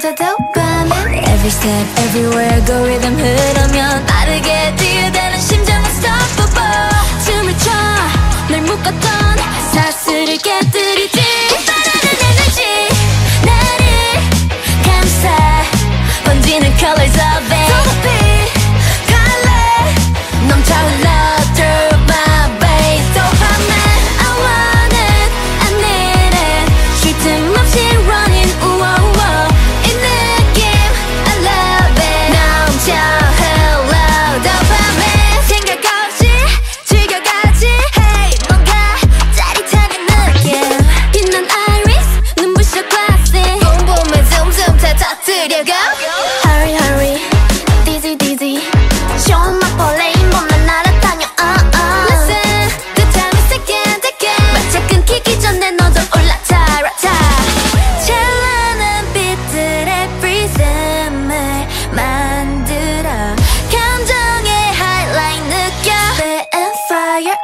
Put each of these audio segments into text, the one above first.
멈춰도 밤엔 Every step everywhere 그 리듬 흐르면 빠르게 뛰어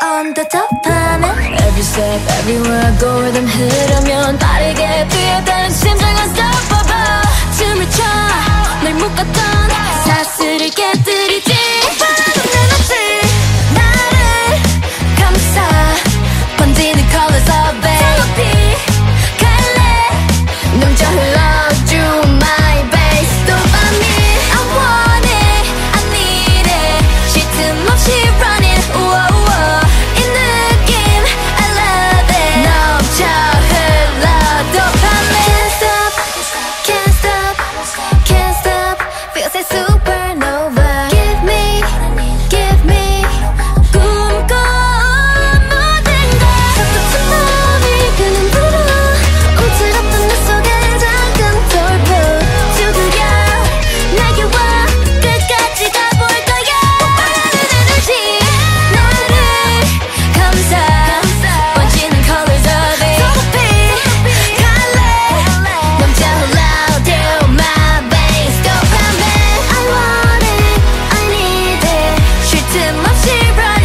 on the top 하면 Every step, everywhere I go, with them. 빠르게 뛰어 she right